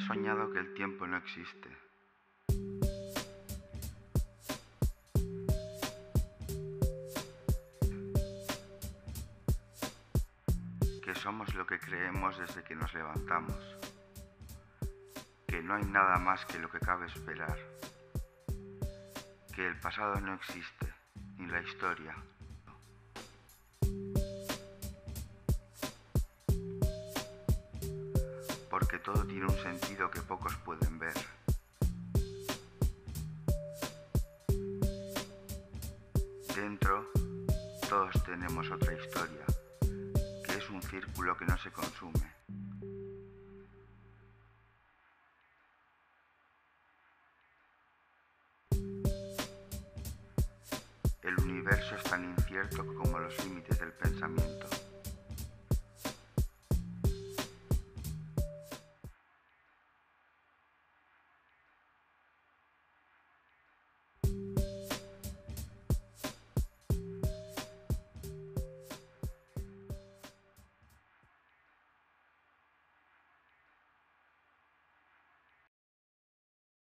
soñado que el tiempo no existe? Que somos lo que creemos desde que nos levantamos. Que no hay nada más que lo que cabe esperar. Que el pasado no existe, ni la historia. Porque todo tiene un sentido que pocos pueden ver. Dentro, todos tenemos otra historia, que es un círculo que no se consume. El universo es tan incierto como los límites del pensamiento.